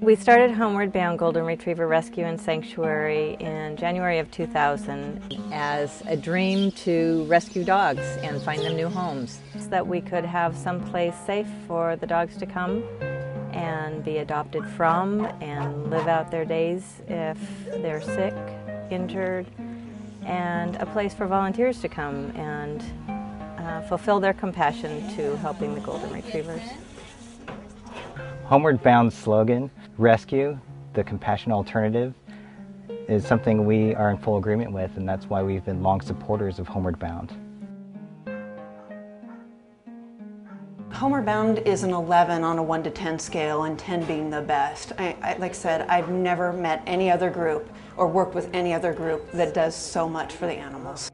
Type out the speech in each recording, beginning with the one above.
We started Homeward Bound Golden Retriever Rescue and Sanctuary in January of 2000 as a dream to rescue dogs and find them new homes. So that we could have some place safe for the dogs to come and be adopted from and live out their days if they're sick, injured, and a place for volunteers to come and uh, fulfill their compassion to helping the golden retrievers. Homeward Bound slogan, rescue, the compassion alternative, is something we are in full agreement with, and that's why we've been long supporters of Homeward Bound. Homeward Bound is an 11 on a 1 to 10 scale, and 10 being the best. I, I, like I said, I've never met any other group or worked with any other group that does so much for the animals.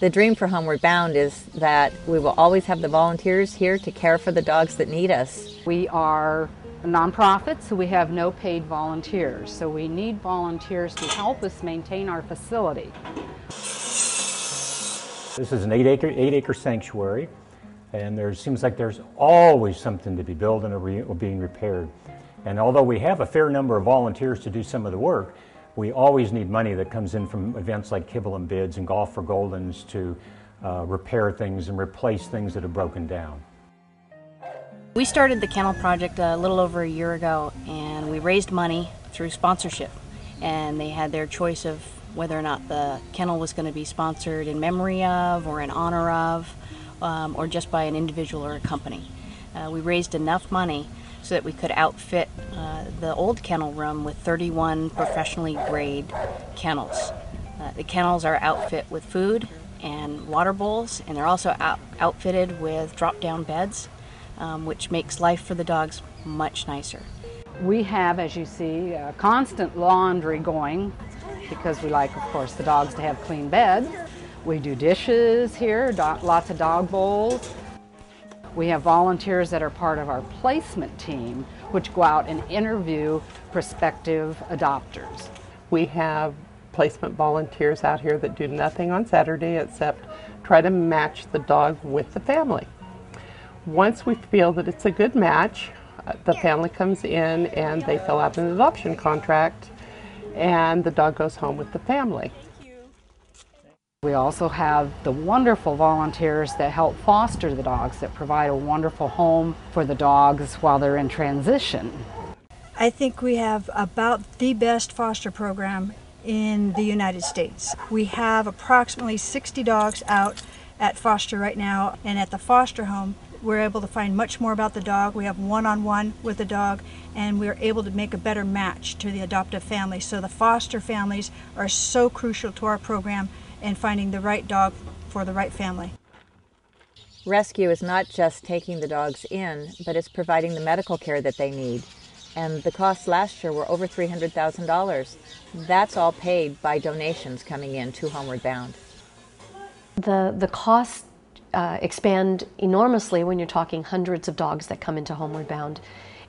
The dream for Homeward Bound is that we will always have the volunteers here to care for the dogs that need us. We are a nonprofit, so we have no paid volunteers. So we need volunteers to help us maintain our facility. This is an eight acre, eight acre sanctuary, and there seems like there's always something to be built and re, being repaired. And although we have a fair number of volunteers to do some of the work, we always need money that comes in from events like Kibble and Bids and Golf for Goldens to uh, repair things and replace things that have broken down. We started the Kennel Project a little over a year ago and we raised money through sponsorship. And they had their choice of whether or not the kennel was going to be sponsored in memory of or in honor of um, or just by an individual or a company. Uh, we raised enough money so that we could outfit uh, the old kennel room with 31 professionally grade kennels. Uh, the kennels are outfit with food and water bowls, and they're also out- outfitted with drop down beds, um, which makes life for the dogs much nicer. We have, as you see, constant laundry going because we like, of course, the dogs to have clean beds. We do dishes here, do- lots of dog bowls. We have volunteers that are part of our placement team, which go out and interview prospective adopters. We have placement volunteers out here that do nothing on Saturday except try to match the dog with the family. Once we feel that it's a good match, uh, the family comes in and they fill out an adoption contract, and the dog goes home with the family. We also have the wonderful volunteers that help foster the dogs, that provide a wonderful home for the dogs while they're in transition. I think we have about the best foster program in the United States. We have approximately 60 dogs out at foster right now, and at the foster home, we're able to find much more about the dog. We have one on one with the dog, and we're able to make a better match to the adoptive family. So, the foster families are so crucial to our program in finding the right dog for the right family. Rescue is not just taking the dogs in, but it's providing the medical care that they need. And the costs last year were over $300,000. That's all paid by donations coming in to Homeward Bound. The, the costs uh, expand enormously when you're talking hundreds of dogs that come into Homeward Bound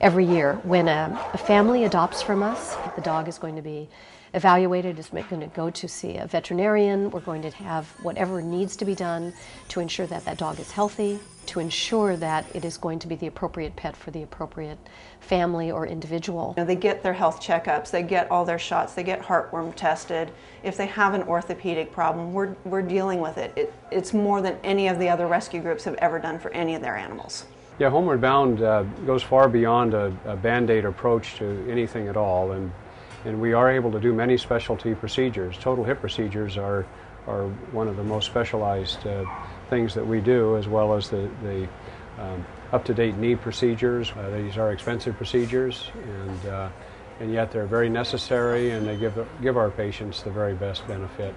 every year. When a, a family adopts from us, the dog is going to be evaluated, is going to go to see a veterinarian. We're going to have whatever needs to be done to ensure that that dog is healthy, to ensure that it is going to be the appropriate pet for the appropriate family or individual. You know, they get their health checkups, they get all their shots, they get heartworm tested. If they have an orthopedic problem, we're, we're dealing with it. it. It's more than any of the other rescue groups have ever done for any of their animals. Yeah, Homeward Bound uh, goes far beyond a, a band aid approach to anything at all. And and we are able to do many specialty procedures. Total hip procedures are, are one of the most specialized uh, things that we do, as well as the, the um, up-to-date knee procedures. Uh, these are expensive procedures, and, uh, and yet they're very necessary, and they give, give our patients the very best benefit.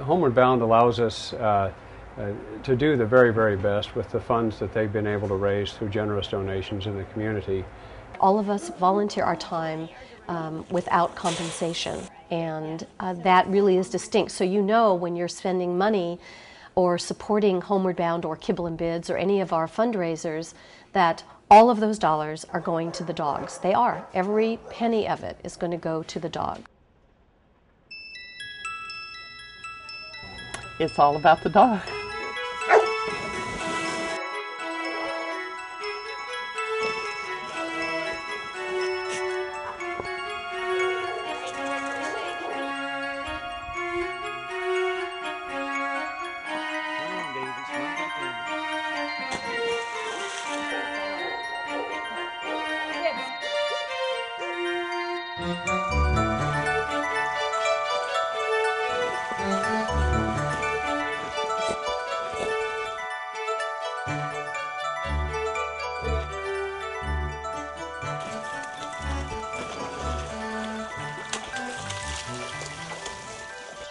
Homeward Bound allows us uh, uh, to do the very, very best with the funds that they've been able to raise through generous donations in the community. All of us volunteer our time um, without compensation. And uh, that really is distinct. So you know when you're spending money or supporting Homeward Bound or Kibble and Bids or any of our fundraisers that all of those dollars are going to the dogs. They are. Every penny of it is going to go to the dog. It's all about the dog.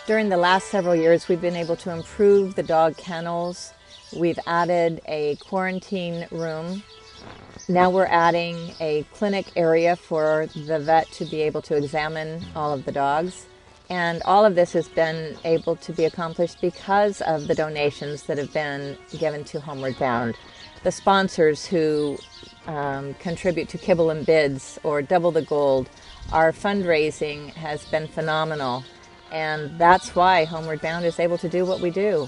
During the last several years, we've been able to improve the dog kennels. We've added a quarantine room. Now we're adding a clinic area for the vet to be able to examine all of the dogs. And all of this has been able to be accomplished because of the donations that have been given to Homeward Bound. The sponsors who um, contribute to Kibble and Bids or Double the Gold, our fundraising has been phenomenal. And that's why Homeward Bound is able to do what we do.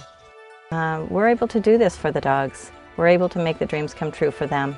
Uh, we're able to do this for the dogs. We're able to make the dreams come true for them.